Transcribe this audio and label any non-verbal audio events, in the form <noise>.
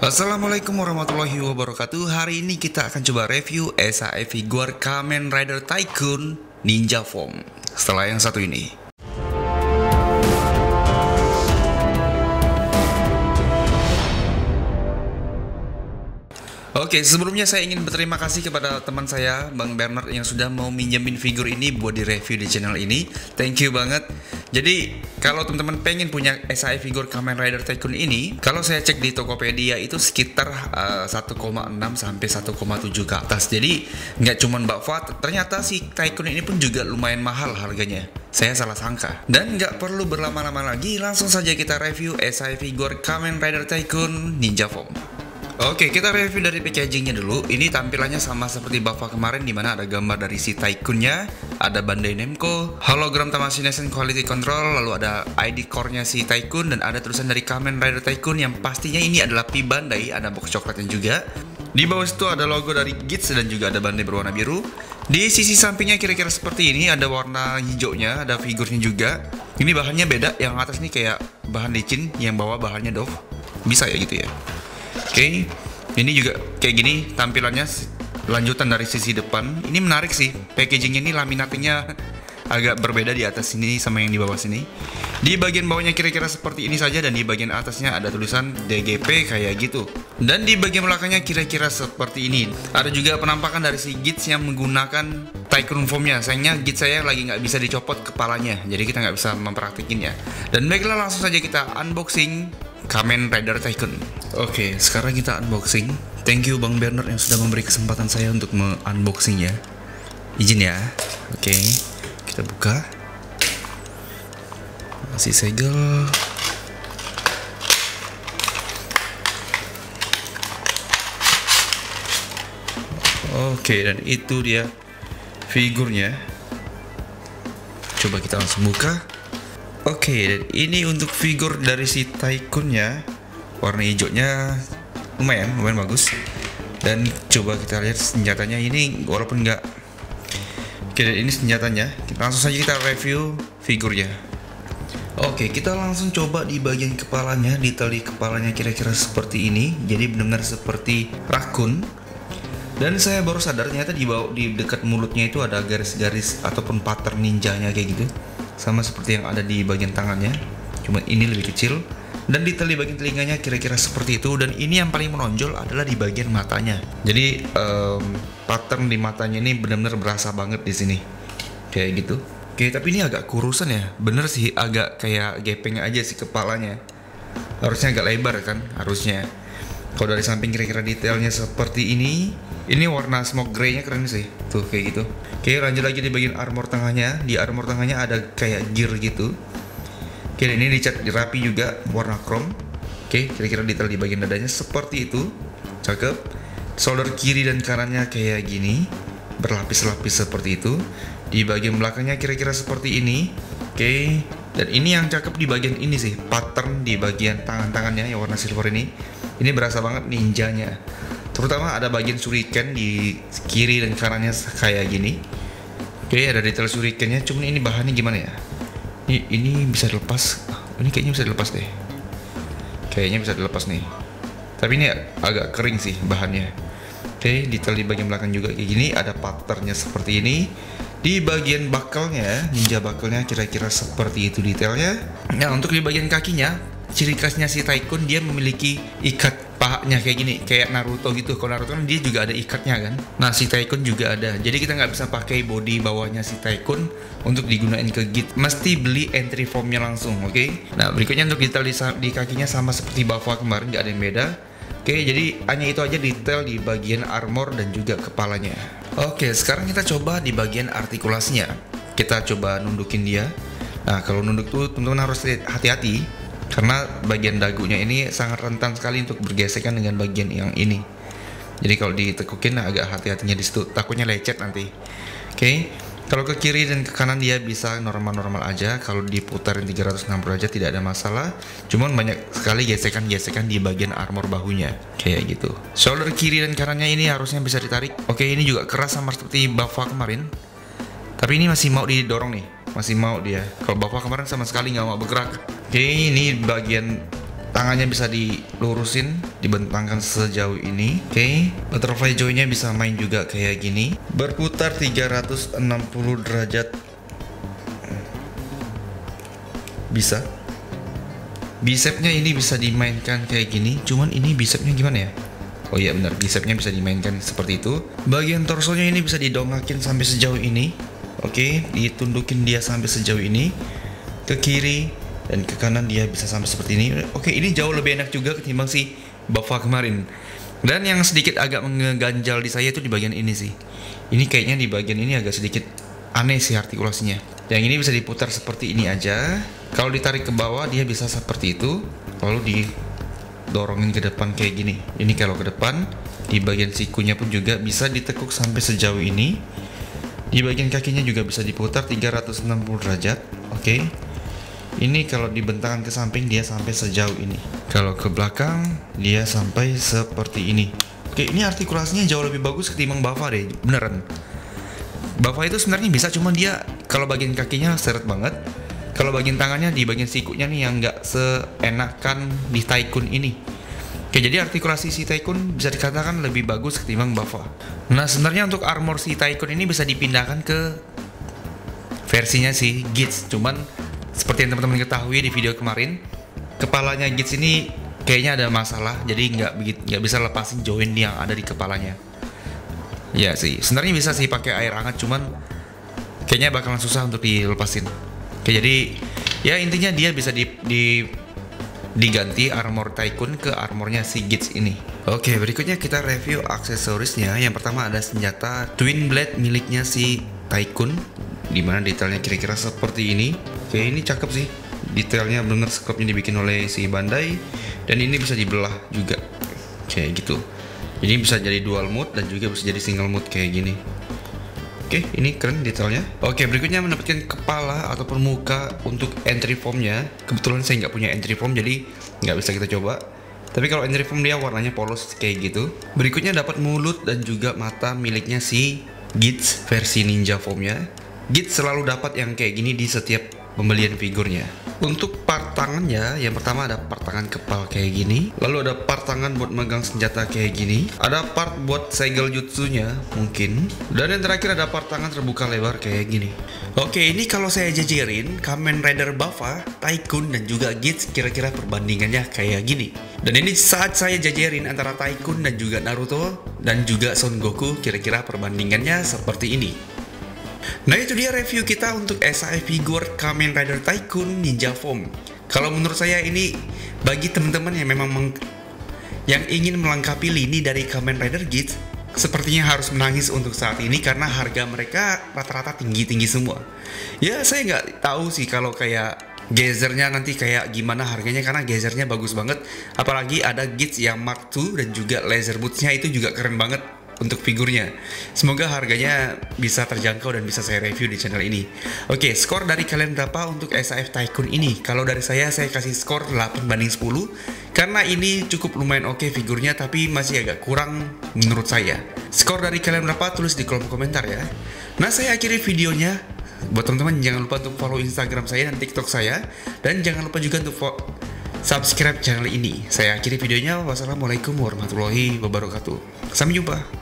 Assalamualaikum warahmatullahi wabarakatuh. Hari ini kita akan coba review SAE Figure Kamen Rider Tycoon Ninja Form. Setelah yang satu ini Oke, sebelumnya saya ingin berterima kasih kepada teman saya, Bang Bernard yang sudah mau minjemin figur ini buat direview di channel ini. Thank you banget. Jadi, kalau teman-teman pengen punya SAE figur Kamen Rider Tycoon ini, kalau saya cek di Tokopedia itu sekitar uh, 1,6 sampai 1,7 ke atas. Jadi, nggak cuma Mbak Fat, ternyata si Tycoon ini pun juga lumayan mahal harganya. Saya salah sangka. Dan nggak perlu berlama-lama lagi, langsung saja kita review SAE figur Kamen Rider Tycoon Ninja Form. Oke, kita review dari packagingnya dulu. Ini tampilannya sama seperti Bava kemarin, di mana ada gambar dari si Tycoonnya, ada Bandai Namco, hologram Tamashii Nation Quality Control, lalu ada ID core-nya si Tycoon, dan ada tulisan dari Kamen Rider Tycoon yang pastinya ini adalah P Bandai, ada box coklatnya juga. Di bawah situ ada logo dari Gits dan juga ada Bandai berwarna biru. Di sisi sampingnya kira-kira seperti ini, ada warna hijaunya, ada figurnya juga. Ini bahannya beda, yang atas ini kayak bahan licin, yang bawah bahannya doff. Bisa ya gitu ya. Oke, okay. ini juga kayak gini tampilannya lanjutan dari sisi depan. Ini menarik sih, packagingnya ini laminatingnya <laughs> agak berbeda di atas sini sama yang di bawah sini. Di bagian bawahnya kira-kira seperti ini saja dan di bagian atasnya ada tulisan DGP kayak gitu. Dan di bagian belakangnya kira-kira seperti ini. Ada juga penampakan dari si Gits yang menggunakan Tycoon foamnya. Sayangnya Gits saya lagi nggak bisa dicopot kepalanya, jadi kita nggak bisa mempraktikinnya. Dan baiklah langsung saja kita unboxing Kamen Rider Tycoon. Oke, sekarang kita unboxing. Thank you Bang Bernard yang sudah memberi kesempatan saya untuk me-unboxingnya. Izin ya. Oke, kita buka. Masih segel. Oke, dan itu dia figurnya. Coba kita langsung buka. Oke, dan ini untuk figur dari si Tycoonnya warna hijaunya lumayan, lumayan bagus. Dan coba kita lihat senjatanya ini walaupun enggak Oke, dan ini senjatanya. Langsung saja kita review figurnya. Oke, kita langsung coba di bagian kepalanya, di tali kepalanya kira-kira seperti ini. Jadi benar-benar seperti rakun. Dan saya baru sadar ternyata di bawah di dekat mulutnya itu ada garis-garis ataupun pattern ninjanya kayak gitu sama seperti yang ada di bagian tangannya. Cuma ini lebih kecil. Dan di tali bagian telinganya kira-kira seperti itu. Dan ini yang paling menonjol adalah di bagian matanya. Jadi um, pattern di matanya ini benar-benar berasa banget di sini. Kayak gitu. Oke tapi ini agak kurusan ya. Bener sih agak kayak gepeng aja sih kepalanya. Harusnya agak lebar kan harusnya kalau dari samping kira-kira detailnya seperti ini ini warna smoke grey-nya keren sih. Tuh kayak gitu. Oke, lanjut lagi di bagian armor tengahnya. Di armor tengahnya ada kayak gear gitu. Oke, ini dicat rapi juga warna chrome. Oke, kira-kira detail di bagian dadanya seperti itu. Cakep. Shoulder kiri dan kanannya kayak gini. Berlapis-lapis seperti itu. Di bagian belakangnya kira-kira seperti ini. Oke, dan ini yang cakep di bagian ini sih, pattern di bagian tangan-tangannya yang warna silver ini. Ini berasa banget ninjanya. Terutama ada bagian suriken di kiri dan kanannya kayak gini. Oke ada detail surikennya cuman ini bahannya gimana ya? Ini, ini bisa dilepas. Ini kayaknya bisa dilepas deh. Kayaknya bisa dilepas nih. Tapi ini agak kering sih bahannya. Oke detail di bagian belakang juga kayak gini. Ada patternnya seperti ini. Di bagian bakalnya ninja bakalnya kira-kira seperti itu detailnya. Nah untuk di bagian kakinya ciri khasnya si Tycoon dia memiliki ikat pahanya kayak gini kayak Naruto gitu kalau Naruto kan dia juga ada ikatnya kan nah si Tycoon juga ada jadi kita nggak bisa pakai body bawahnya si Tycoon untuk digunakan ke git mesti beli entry formnya langsung oke okay? nah berikutnya untuk detail di, di kakinya sama seperti Bava kemarin nggak ada yang beda Oke, okay, jadi hanya itu aja detail di bagian armor dan juga kepalanya. Oke, okay, sekarang kita coba di bagian artikulasinya. Kita coba nundukin dia. Nah, kalau nunduk tuh teman-teman harus hati-hati karena bagian dagunya ini sangat rentan sekali untuk bergesekan dengan bagian yang ini. Jadi kalau ditekukin agak hati-hatinya di situ. Takutnya lecet nanti. Oke? Okay. kalau ke kiri dan ke kanan dia bisa normal-normal aja. Kalau diputarin 360 aja tidak ada masalah. Cuman banyak sekali gesekan-gesekan di bagian armor bahunya. Kayak gitu. Shoulder kiri dan kanannya ini harusnya bisa ditarik. Oke okay, ini juga keras sama seperti Bava kemarin. Tapi ini masih mau didorong nih masih mau dia. Kalau bapak kemarin sama sekali nggak mau bergerak. Oke ini bagian tangannya bisa dilurusin dibentangkan sejauh ini. Oke butterfly joynya bisa main juga kayak gini. Berputar 360 derajat. Bisa. Bicepnya ini bisa dimainkan kayak gini. Cuman ini bicepnya gimana ya? Oh iya benar, bicepnya bisa dimainkan seperti itu. Bagian torsonya ini bisa didongakin sampai sejauh ini. Oke, ditundukin dia sampai sejauh ini. Ke kiri dan ke kanan dia bisa sampai seperti ini. Oke, ini jauh lebih enak juga ketimbang si Bafa kemarin. Dan yang sedikit agak mengganjal di saya itu di bagian ini sih. Ini kayaknya di bagian ini agak sedikit aneh sih artikulasinya. Yang ini bisa diputar seperti ini aja. Kalau ditarik ke bawah dia bisa seperti itu. Lalu di dorongin ke depan kayak gini ini kalau ke depan di bagian sikunya pun juga bisa ditekuk sampai sejauh ini di bagian kakinya juga bisa diputar 360 derajat oke okay. ini kalau dibentangkan ke samping dia sampai sejauh ini kalau ke belakang dia sampai seperti ini oke ini artikulasinya jauh lebih bagus ketimbang Bava deh beneran Bava itu sebenarnya bisa cuma dia kalau bagian kakinya seret banget kalau bagian tangannya di bagian sikunya nih yang nggak seenakan di Taikun ini. Oke, jadi artikulasi si Taikun bisa dikatakan lebih bagus ketimbang Bava. Nah, sebenarnya untuk armor si Taikun ini bisa dipindahkan ke versinya si Gits. Cuman seperti yang teman-teman ketahui di video kemarin, kepalanya Gits ini kayaknya ada masalah, jadi nggak nggak bisa lepasin join yang ada di kepalanya. Ya sih, sebenarnya bisa sih pakai air hangat, cuman kayaknya bakalan susah untuk dilepasin. Oke, jadi ya intinya dia bisa di, di diganti armor Tycoon ke armornya si Gits ini. Oke, berikutnya kita review aksesorisnya. Yang pertama ada senjata Twin Blade miliknya si Tycoon, di mana detailnya kira-kira seperti ini. Oke, ini cakep sih. Detailnya bener scope dibikin oleh si Bandai dan ini bisa dibelah juga. Kayak gitu. Ini bisa jadi dual mode dan juga bisa jadi single mode kayak gini. Oke, ini keren detailnya. Oke, berikutnya mendapatkan kepala ataupun muka untuk entry formnya. Kebetulan saya nggak punya entry form, jadi nggak bisa kita coba. Tapi kalau entry form dia warnanya polos kayak gitu. Berikutnya dapat mulut dan juga mata miliknya si Gits versi ninja formnya. Gits selalu dapat yang kayak gini di setiap pembelian figurnya. Untuk part tangannya, yang pertama ada part tangan kepal kayak gini, lalu ada part tangan buat megang senjata kayak gini, ada part buat segel jutsunya mungkin, dan yang terakhir ada part tangan terbuka lebar kayak gini. Oke, ini kalau saya jajarin Kamen Rider Buffa, Tycoon dan juga Gits kira-kira perbandingannya kayak gini. Dan ini saat saya jajarin antara Tycoon dan juga Naruto dan juga Son Goku kira-kira perbandingannya seperti ini. Nah itu dia review kita untuk SAF figure Kamen Rider Tycoon Ninja Form. Kalau menurut saya ini bagi teman-teman yang memang meng yang ingin melengkapi lini dari Kamen Rider Git, sepertinya harus menangis untuk saat ini karena harga mereka rata-rata tinggi-tinggi semua. Ya saya nggak tahu sih kalau kayak Gezernya nanti kayak gimana harganya karena gezernya bagus banget apalagi ada Gits yang Mark II dan juga laser bootsnya itu juga keren banget untuk figurnya. Semoga harganya bisa terjangkau dan bisa saya review di channel ini. Oke, skor dari kalian berapa untuk SAF Tycoon ini? Kalau dari saya, saya kasih skor 8 banding 10 karena ini cukup lumayan oke figurnya tapi masih agak kurang menurut saya. Skor dari kalian berapa? Tulis di kolom komentar ya. Nah, saya akhiri videonya. Buat teman-teman jangan lupa untuk follow Instagram saya dan TikTok saya dan jangan lupa juga untuk subscribe channel ini. Saya akhiri videonya. Wassalamualaikum warahmatullahi wabarakatuh. Sampai jumpa.